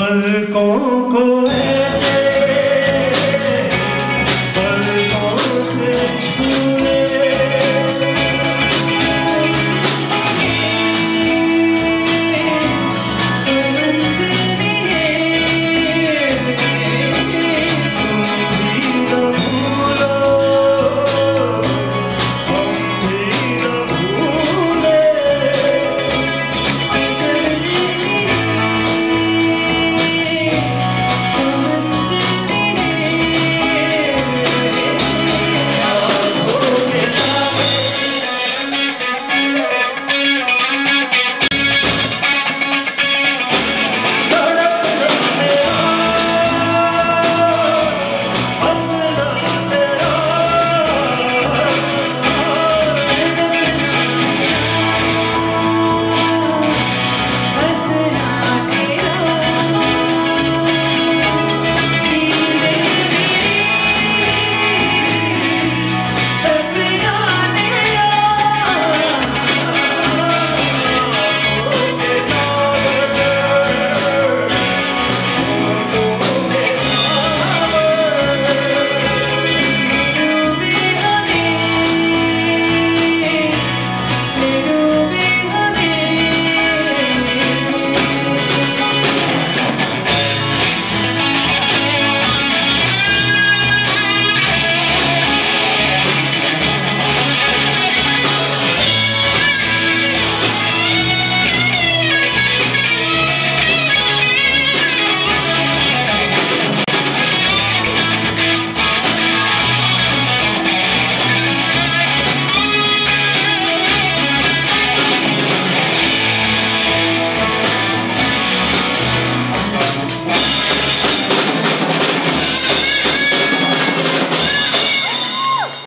पलकों को ऐसे